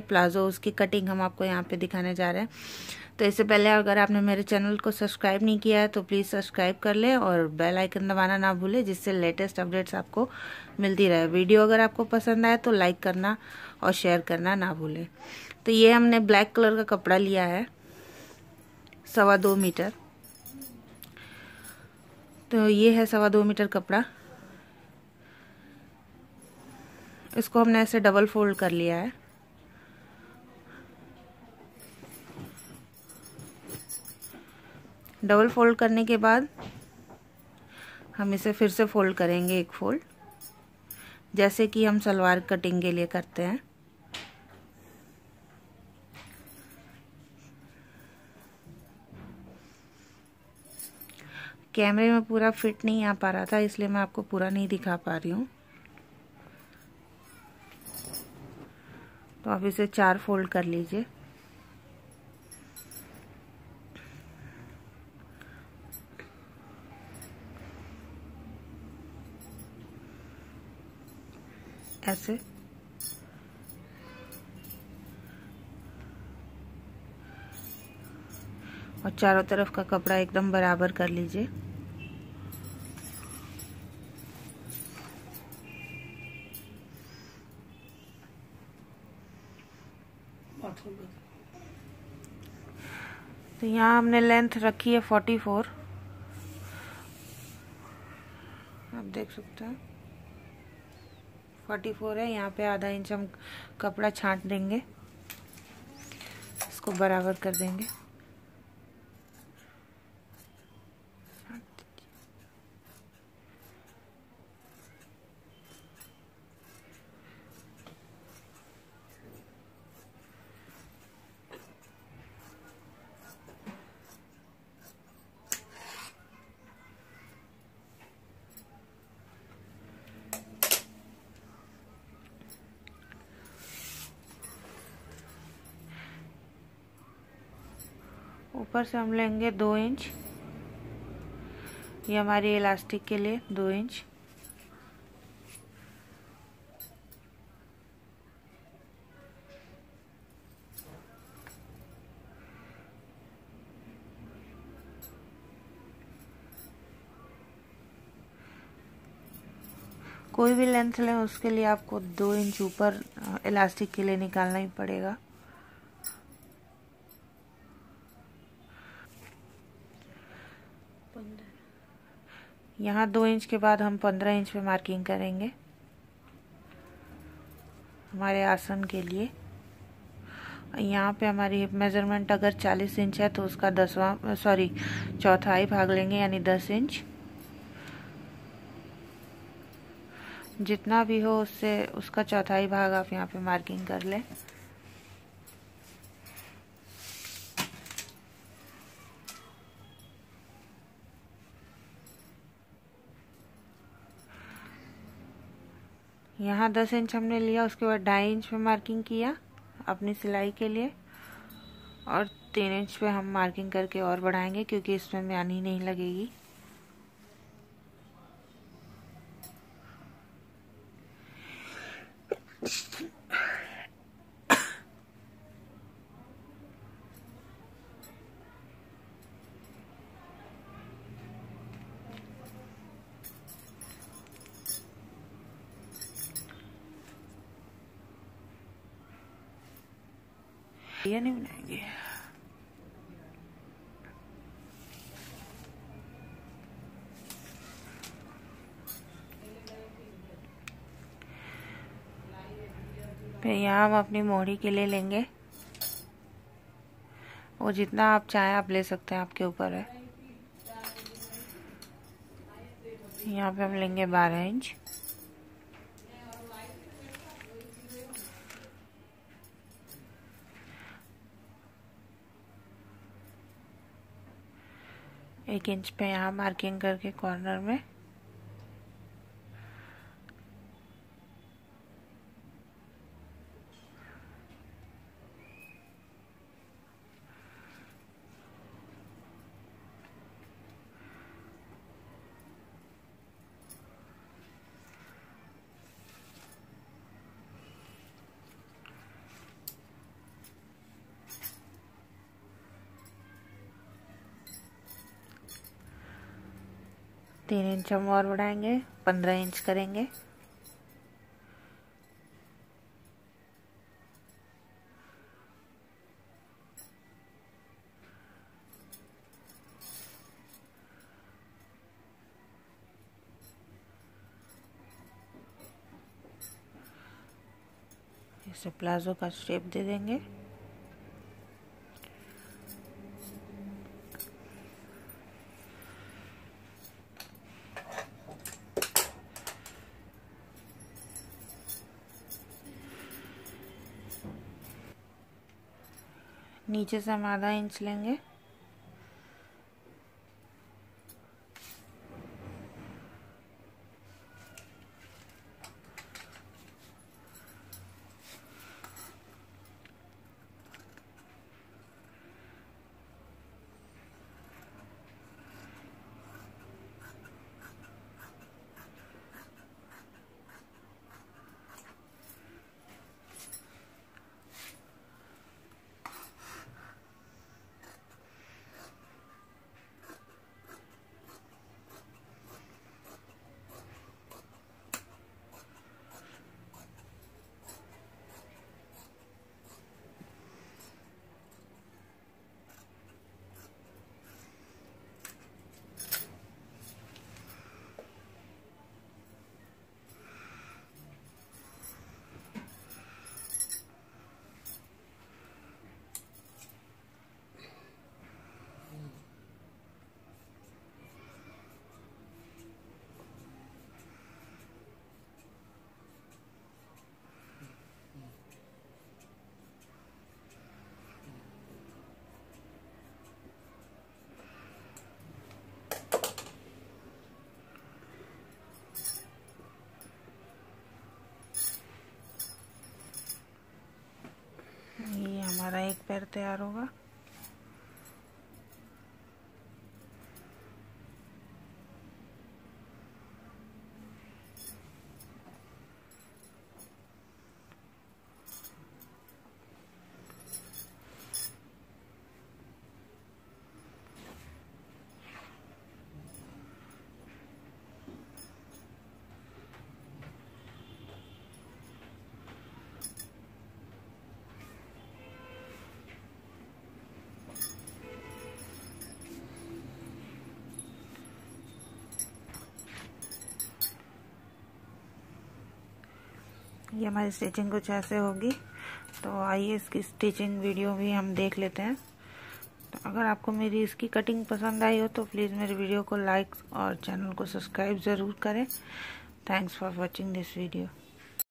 Palazzo, उसकी cutting हम आपको यहाँ पे दिखाने जा रहे हैं। तो इससे पहले अगर आपने मेरे चैनल को सब्सक्राइब नहीं किया है तो प्लीज़ सब्सक्राइब कर लें और बेल आइकन दबाना ना भूलें, जिससे लेटेस्ट अपडेट्स आपको मिलती रहे। वीडियो अगर आपको पसंद आए तो लाइक करना और शेयर करना ना भूलें। तो ये हमने ब्लैक कलर का कपड़ा लिया है, सवा दो मीटर। तो ये है सवा दो मीटर कपड़ा। इसको हमने ऐसे डबल फोल्ड कर लिया है। डबल फोल्ड करने के बाद हम इसे फिर से फोल्ड करेंगे एक फोल्ड। जैसे कि हम सलवार कटिंग के लिए करते हैं। कैमरे में पूरा फिट नहीं आ पा रहा था, इसलिए मैं आपको पूरा नहीं दिखा पा रही हूँ। तो आप इसे चार फोल्ड कर लीजिए ऐसे और चारों तरफ़ का कपड़ा एकदम बराबर कर लीजिए। तो यहाँ हमने लेंथ रखी है फोर्टी फोर। आप देख सकते हैं। फोर्टी फोर है, यहाँ पे आधा इंच हम कपड़ा छांट देंगे। इसको बराबर कर देंगे। ऊपर से हम लेंगे दो इंच। ये हमारी इलास्टिक के लिए दो इंच। कोई भी लेंथ लें, उसके लिए आपको दो इंच ऊपर इलास्टिक के लिए निकालना ही पड़ेगा। यहाँ दो इंच के बाद हम पंद्रह इंच पे मार्किंग करेंगे। हमारे आसन के लिए। यहाँ पे हमारी मेज़रमेंट अगर चालीस इंच है तो उसका दसवां सॉरी चौथाई भाग लेंगे, यानी दस इंच। जितना भी हो उससे, उसका चौथाई भाग आप यहाँ पे मार्किंग कर लें। यहाँ दस इंच हमने लिया, उसके बाद ढाई इंच पे मार्किंग किया अपनी सिलाई के लिए और तीन इंच पे हम मार्किंग करके और बढ़ाएँगे क्योंकि इसमें म्यानी नहीं लगेगी। ये नहीं बनाएँगे फिर यहाँ हम अपनी मोहरी के लिए लेंगे। वो जितना आप चाहें, आप ले सकते हैं, आपके ऊपर है। यहाँ पे हम लेंगे बारह इंच। एक इंच पे यहाँ मार्किंग करके कॉर्नर में। तीन इंच हम और बढ़ाएँगे पंद्रह इंच करेंगे। इसे प्लाजो का शेप दे देंगे। नीचे से हम आधा इंच लेंगे। हमारा एक पैर तैयार होगा। ये हमारी स्टिचिंग कुछ ऐसे होगी। तो आइए इसकी स्टिचिंग वीडियो भी हम देख लेते हैं। तो अगर आपको मेरी इसकी कटिंग पसंद आई हो तो प्लीज़ मेरे वीडियो को लाइक और चैनल को सब्सक्राइब ज़रूर करें। Thanks for watching this video